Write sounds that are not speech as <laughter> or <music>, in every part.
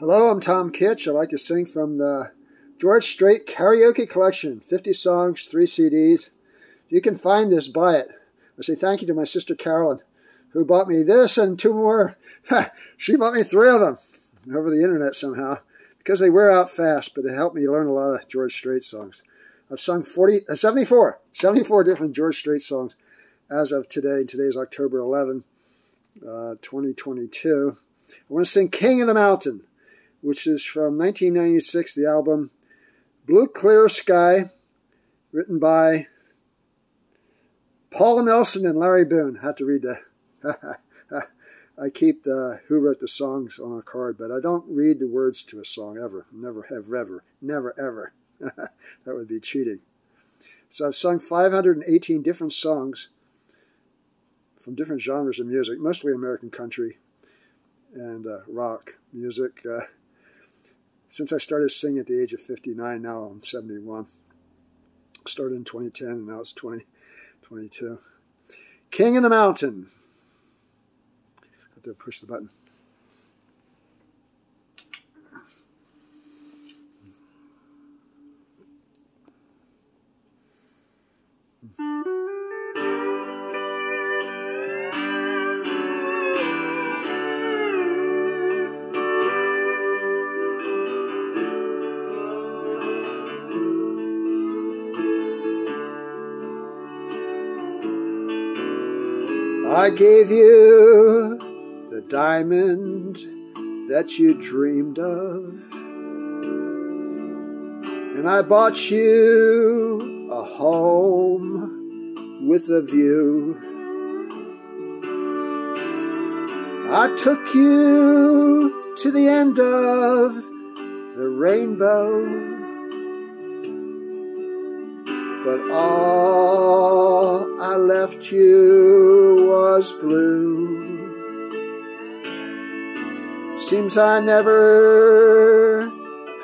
Hello, I'm Tom Kitch. I'd like to sing from the George Strait Karaoke Collection 50 songs, 3 CDs. If you can find this, buy it. I say thank you to my sister Carolyn, who bought me this and two more. <laughs> she bought me three of them over the internet somehow because they wear out fast, but it helped me learn a lot of George Strait songs. I've sung 40, uh, 74, 74 different George Strait songs as of today. Today is October 11, uh, 2022. I want to sing King of the Mountain which is from 1996, the album Blue Clear Sky, written by Paul Nelson and Larry Boone. I have to read that. <laughs> I keep the who wrote the songs on a card, but I don't read the words to a song ever. Never have ever. Never ever. <laughs> that would be cheating. So I've sung 518 different songs from different genres of music, mostly American country and uh, rock music. Uh, since I started singing at the age of 59, now I'm 71. Started in 2010 and now it's 2022. King in the Mountain. Have to push the button. I gave you the diamond that you dreamed of. And I bought you a home with a view. I took you to the end of the rainbow. But all I left you was blue. Seems I never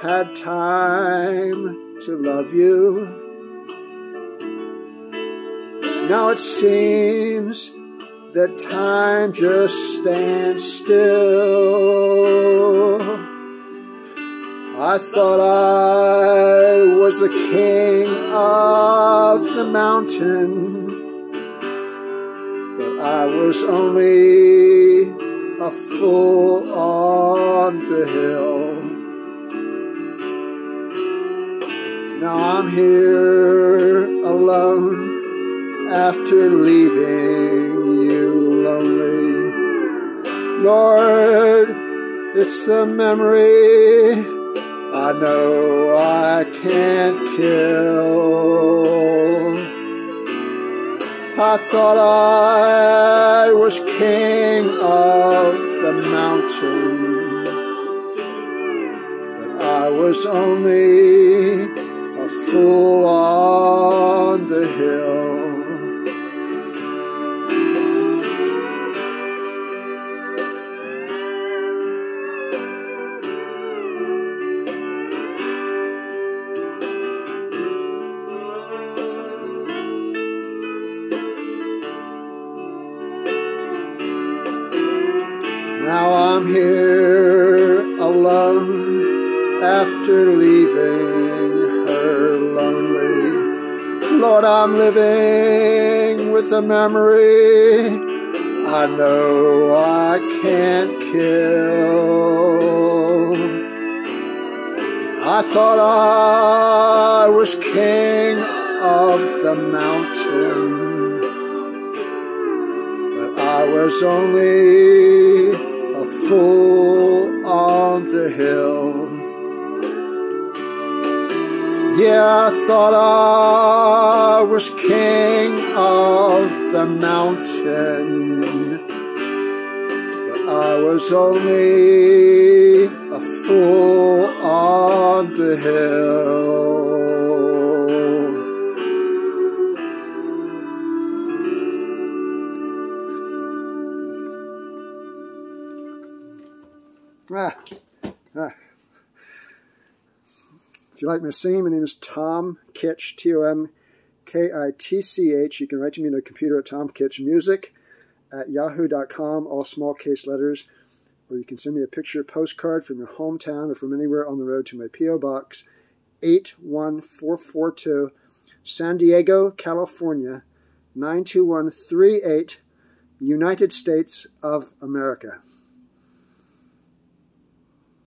had time to love you. Now it seems that time just stands still. I thought I was the king of the mountain. I was only a fool on the hill. Now I'm here alone after leaving you lonely. Lord, it's the memory I know I can't kill. I thought I was king of the mountain, but I was only a fool on the hill. Now I'm here alone after leaving her lonely. Lord, I'm living with a memory I know I can't kill. I thought I was king of the mountain, but I was only fool on the hill. Yeah, I thought I was king of the mountain, but I was only a fool on the hill. Ah, ah. If you like my singing, my name is Tom Kitch, T O M K I T C H. You can write to me on the computer at tomkitchmusic at yahoo.com, all small case letters, or you can send me a picture postcard from your hometown or from anywhere on the road to my P.O. Box 81442, San Diego, California 92138, United States of America.